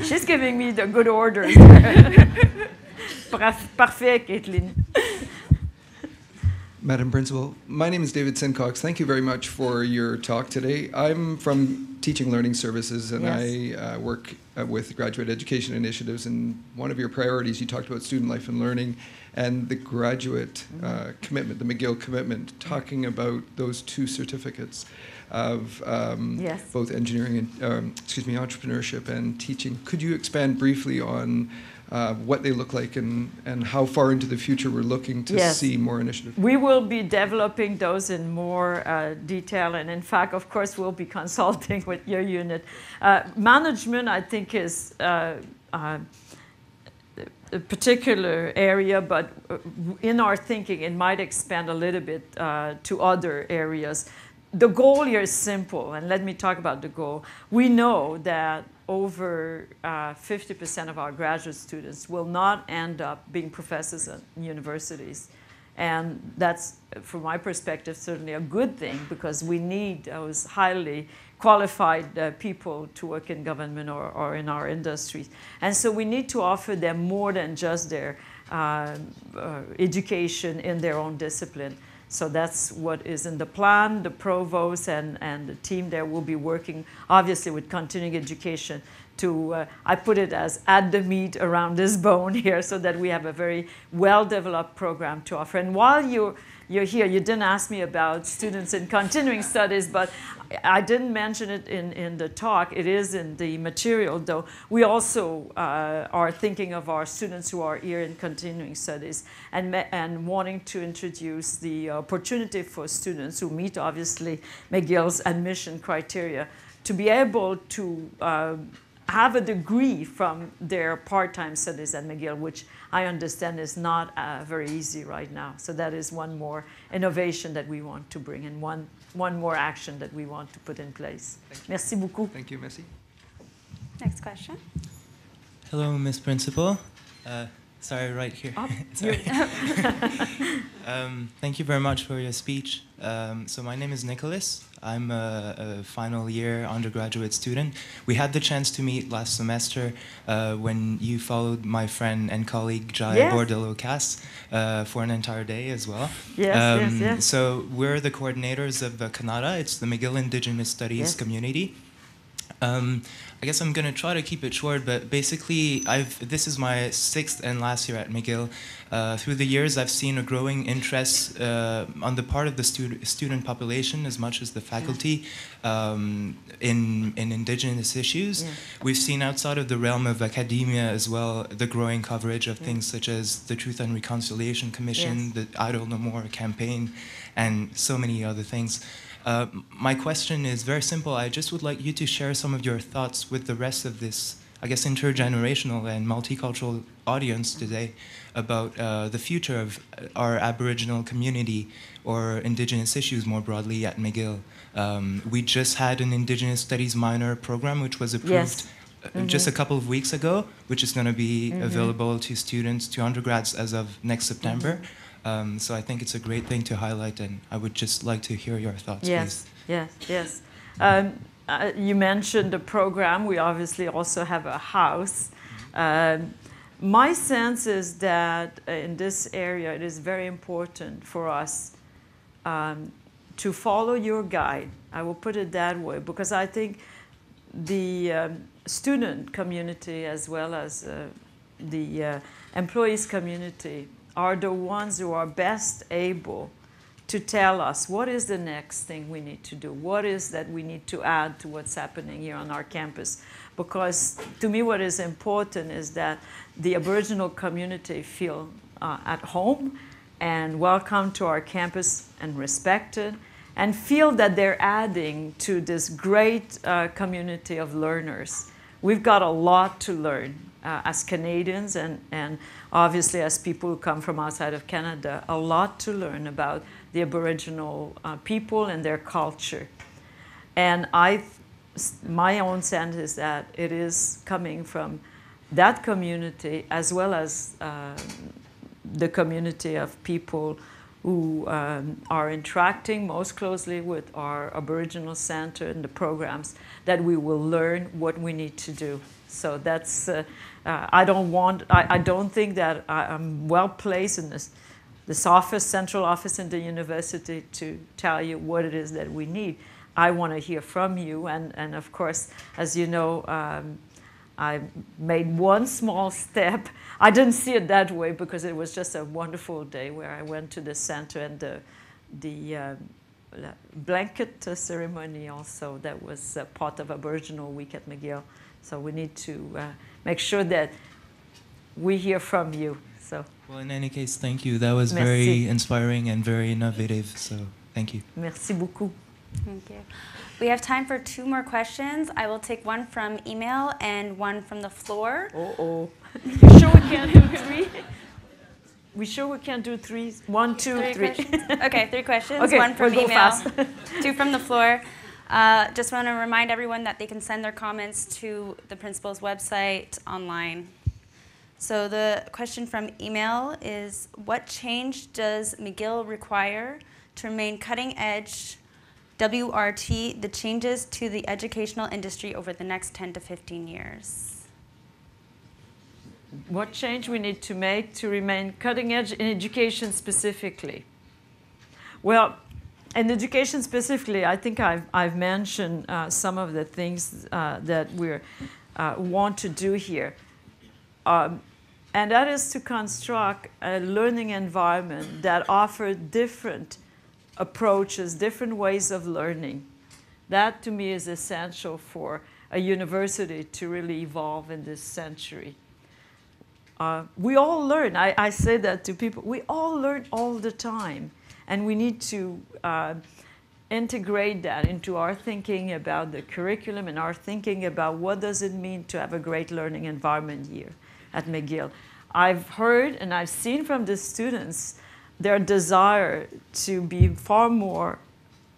She's giving me the good orders. [laughs] Parf- Parfait, Caitlin. Madam Principal, my name is David Sincox. Thank you very much for your talk today. I'm from Teaching Learning Services and I uh, work uh, with graduate education initiatives. And one of your priorities, you talked about student life and learning and the graduate uh, commitment, the McGill commitment, talking about those two certificates of um, Yes. both engineering and, um, excuse me, entrepreneurship and teaching. Could you expand briefly on uh, what they look like and, and how far into the future we're looking to Yes. see more initiative? We will be developing those in more uh, detail, and in fact, of course, we'll be [laughs] consulting with your unit. Uh, management, I think, is uh, uh, a particular area, but uh, in our thinking, it might expand a little bit uh, to other areas. The goal here is simple, and let me talk about the goal. We know that over uh, 50% of our graduate students will not end up being professors at universities. And that's, from my perspective, certainly a good thing because we need those highly qualified uh, people to work in government or, or in our industries. And so we need to offer them more than just their uh, uh, education in their own discipline. So that's what is in the plan. The provost and, and the team there will be working, obviously, with continuing education to, uh, I put it as add the meat around this [laughs] bone here so that we have a very well developed program to offer. And while you're, you're here, you didn't ask me about students in continuing studies, but I didn't mention it in, in the talk. It is in the material, though. We also uh, are thinking of our students who are here in continuing studies and, and wanting to introduce the opportunity for students who meet, obviously, McGill's admission criteria to be able to uh, have a degree from their part-time studies at McGill, which I understand is not uh, very easy right now. So that is one more innovation that we want to bring and one, one more action that we want to put in place. Merci beaucoup. Thank you, Messi. Next question. Hello, Miss Principal. Uh, sorry, right here. Oh, [laughs] sorry. [laughs] um, thank you very much for your speech. Um, so my name is Nicholas. I'm a, a final year undergraduate student. We had the chance to meet last semester uh, when you followed my friend and colleague Jaya Yes. Bordello-Cas uh, for an entire day as well. Yes, yes, Um, yes. So we're the coordinators of the. It's the McGill Indigenous Studies Yes. community. Um, I guess I'm gonna try to keep it short, but basically, I've this is my sixth and last year at McGill. Uh, through the years, I've seen a growing interest uh, on the part of the stud- student population as much as the faculty um, in in Indigenous issues. Yeah. We've seen outside of the realm of academia as well the growing coverage of things such as the Truth and Reconciliation Commission, Yes. the Idle No More campaign, and so many other things. Uh, my question is very simple. I just would like you to share some of your thoughts with the rest of this, I guess, intergenerational and multicultural audience today about uh, the future of our Aboriginal community or Indigenous issues more broadly at McGill. Um, we just had an Indigenous Studies minor program which was approved Yes. uh, just a couple of weeks ago, which is going to be Mm-hmm. available to students, to undergrads as of next September. Um, so I think it's a great thing to highlight, and I would just like to hear your thoughts, Yes, yes, yes. Um, uh, you mentioned the program. We obviously also have a house. Um, my sense is that in this area, it is very important for us um, to follow your guide. I will put it that way because I think the um, student community as well as uh, the uh, employees community are the ones who are best able to tell us what is the next thing we need to do, what is that we need to add to what's happening here on our campus. Because to me, what is important is that the Aboriginal community feel uh, at home and welcome to our campus and respected and feel that they're adding to this great uh, community of learners. We've got a lot to learn uh, as Canadians and, and obviously as people who come from outside of Canada, a lot to learn about the Aboriginal uh, people and their culture. And I, my own sense is that it is coming from that community as well as uh, the community of people who um, are interacting most closely with our Aboriginal Center and the programs that we will learn what we need to do. So that's, uh, uh, I don't want, I, I don't think that I, am well placed in this, this office, central office in the university to tell you what it is that we need. I want to hear from you. And, and of course, as you know, um, I made one small step. I didn't see it that way because it was just a wonderful day where I went to the center and the, the uh, blanket ceremony also that was part of Aboriginal Week at McGill. So we need to uh, make sure that we hear from you. So. Well, in any case, thank you. That was Merci. very inspiring and very innovative. So thank you. Merci beaucoup. Thank you. We have time for two more questions. I will take one from email and one from the floor. Oh, oh. You sure we can't do [laughs] three? We sure we can't do three? One, two, three. three. Okay, three questions. [laughs] Okay, one from we'll go email, fast. [laughs] two from the floor. Uh, just want to remind everyone that they can send their comments to the principal's website online. So the question from email is, what change does McGill require to remain cutting edge WRT, the changes to the educational industry over the next 10 to 15 years? What change we need to make to remain cutting edge in education specifically? Well, in education specifically, I think I've, I've mentioned uh, some of the things uh, that we uh, want to do here. Um, and that is to construct a learning environment that offers different approaches, different ways of learning. That to me is essential for a university to really evolve in this century. Uh, we all learn. I, I, say that to people. We all learn all the time. And we need to uh, integrate that into our thinking about the curriculum and our thinking about what does it mean to have a great learning environment here at McGill. I've heard and I've seen from the students their desire to be far more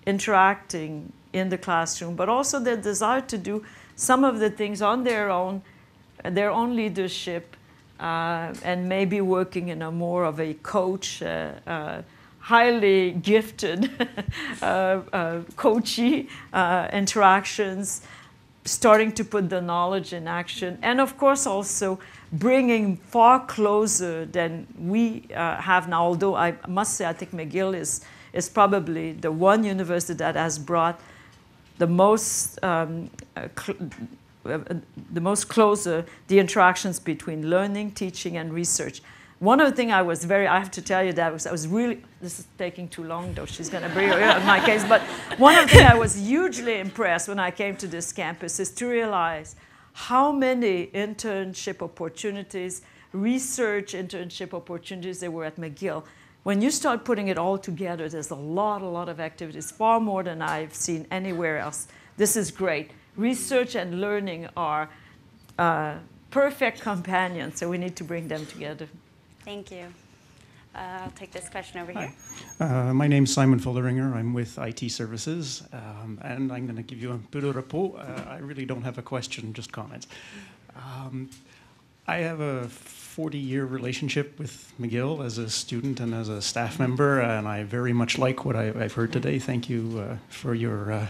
interacting in the classroom, but also their desire to do some of the things on their own, their own leadership, uh, and maybe working in a more of a coach, uh, uh, highly gifted [laughs] uh, uh, coachy uh, interactions, starting to put the knowledge in action, and of course also bringing far closer than we uh, have now. Although I must say, I think McGill is, is probably the one university that has brought the most, um, the most closer the interactions between learning, teaching, and research. One of the things I was very, I have to tell you that was, I was really, this is taking too long though, she's going to bring in my case, but one of the things I was hugely impressed when I came to this campus is to realize how many internship opportunities, research internship opportunities there were at McGill. When you start putting it all together, there's a lot, a lot of activities, far more than I've seen anywhere else. This is great. Research and learning are uh, perfect companions, so we need to bring them together. Thank you. Uh, I'll take this question over here. Uh, my name is Simon Fulleringer. I'm with IT Services, um, and I'm going to give you a bit of repos. Uh, I really don't have a question, just comments. Um, I have a 40 year relationship with McGill as a student and as a staff member, and I very much like what I, have heard today. Thank you uh, for your, uh,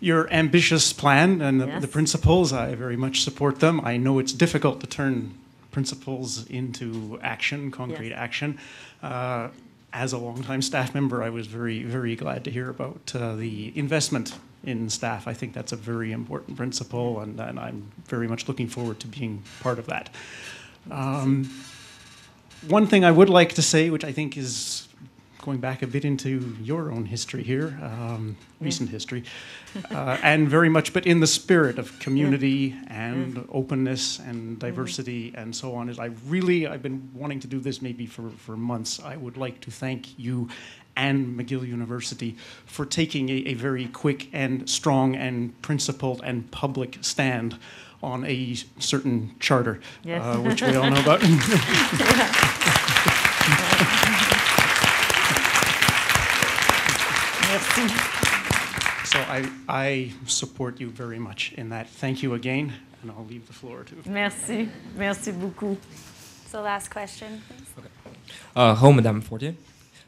your ambitious plan and the, Yes. the principles. I very much support them. I know it's difficult to turn principles into action, concrete Yes. action. Uh, as a longtime staff member, I was very, very glad to hear about uh, the investment in staff. I think that's a very important principle, and, and I'm very much looking forward to being part of that. Um, one thing I would like to say, which I think is going back a bit into your own history here, um, recent history, uh, and very much, but in the spirit of community and openness and diversity and so on, is I really, I've been wanting to do this maybe for, for months. I would like to thank you and McGill University for taking a, a very quick and strong and principled and public stand on a certain charter, Yes. uh, which we all know about. [laughs] [laughs] Merci. So I, I support you very much in that. Thank you again, and I'll leave the floor to. Merci. Merci beaucoup. So last question, please. Uh, hello, Madame Fortier.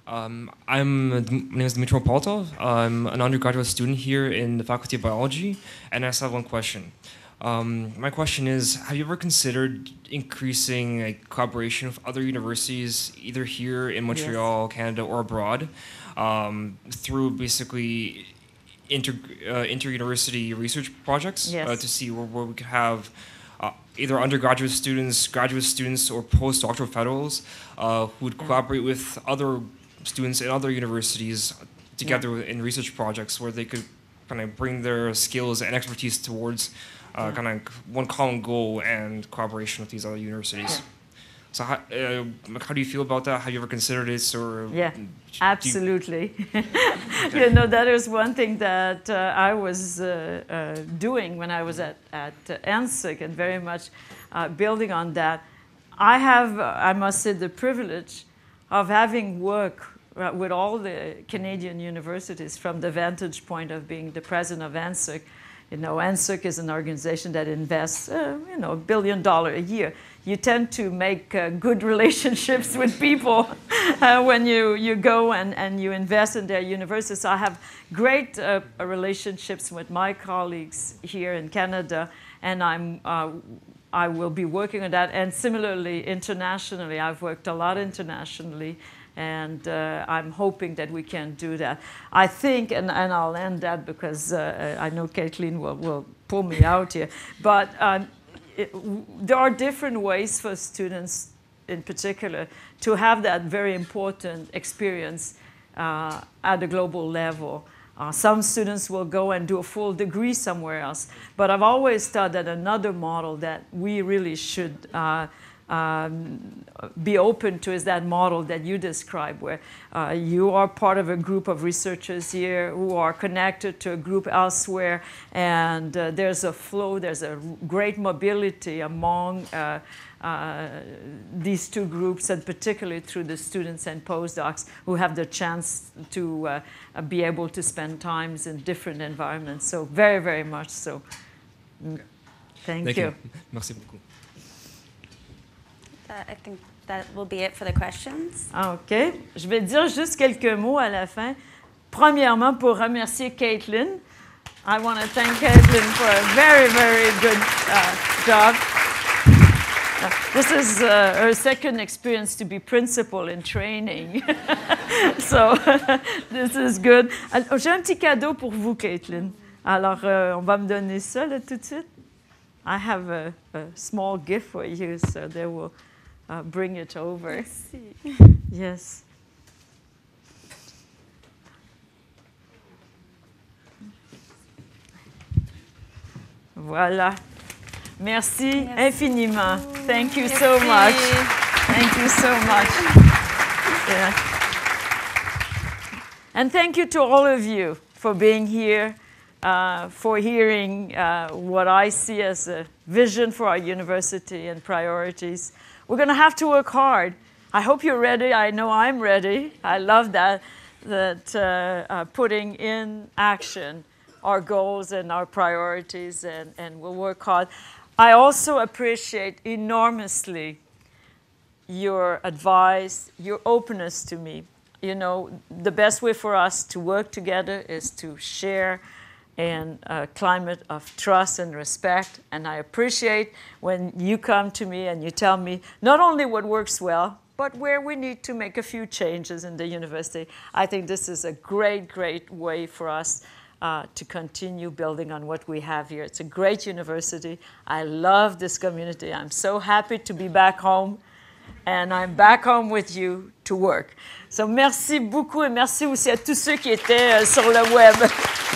Um, I'm, uh, Dm- my name is Dmitry Poltov. I'm an undergraduate student here in the Faculty of Biology, and I just have one question. Um, my question is, have you ever considered increasing like, collaboration with other universities, either here in Montreal, Canada, or abroad, um, through basically inter, uh, inter-university research projects uh, to see where, where we could have uh, either undergraduate students, graduate students, or postdoctoral fellows uh, who would collaborate with other students in other universities together in research projects where they could kind of bring their skills and expertise towards uh, kind of one common goal and collaboration with these other universities. So how, uh, how do you feel about that? Have you ever considered this or Yeah, do you- absolutely. [laughs] you know, that is one thing that uh, I was uh, uh, doing when I was at, at uh, and very much uh, building on that. I have, uh, I must say, the privilege of having worked uh, with all the Canadian universities from the vantage point of being the president of NSERC. You know, NSERC is an organization that invests, uh, you know, a billion dollar a year. You tend to make uh, good [laughs] relationships with people [laughs] uh, when you, you go and, and you invest in their universities. So I have great uh, relationships with my colleagues here in Canada, and I'm, uh, I will be working on that. And similarly, internationally, I've worked a lot internationally and uh, I'm hoping that we can do that. I think, and, and I'll end that because uh, I know Caitlin will, will pull me out here, but um, it, there are different ways for students in particular to have that very important experience uh, at a global level. Uh, some students will go and do a full degree somewhere else, but I've always thought that another model that we really should uh, um, be open to is that model that you describe, where uh, you are part of a group of researchers here who are connected to a group elsewhere, and uh, there's a flow, there's a great mobility among uh, uh, these two groups, and particularly through the students and postdocs who have the chance to uh, be able to spend times in different environments. So very, very much so. Mm. Thank, you. Merci beaucoup. I think that will be it for the questions. OK. Je vais dire juste quelques mots à la fin. Premièrement, pour remercier Caitlin. I want to thank Caitlin for a very, very good uh, job. This is uh, her second experience to be principal in training. [laughs] so, [laughs] this is good. Alors, J'ai un petit cadeau pour vous, Caitlin. Alors, euh, on va me donner ça là, tout de suite. I have a, a small gift for you, so they will uh, bring it over. [laughs] Yes. Voilà. Merci infiniment. Thank you so much. Thank you so much. [laughs] Yeah. And thank you to all of you for being here, uh, for hearing uh, what I see as a vision for our university and priorities. We're going to have to work hard. I hope you're ready. I know I'm ready. I love that, that uh, uh, putting in action our goals and our priorities, and, and we'll work hard. I also appreciate enormously your advice, your openness to me. You know, the best way for us to work together is to share in a climate of trust and respect. And I appreciate when you come to me and you tell me not only what works well, but where we need to make a few changes in the university. I think this is a great, great way for us uh, to continue building on what we have here. It's a great university. I love this community. I'm so happy to be back home. And I'm back home with you to work. So merci beaucoup et merci aussi à tous ceux qui étaient euh, sur le web.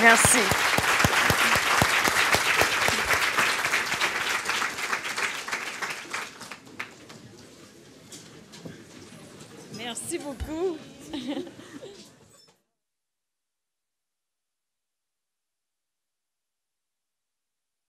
Merci.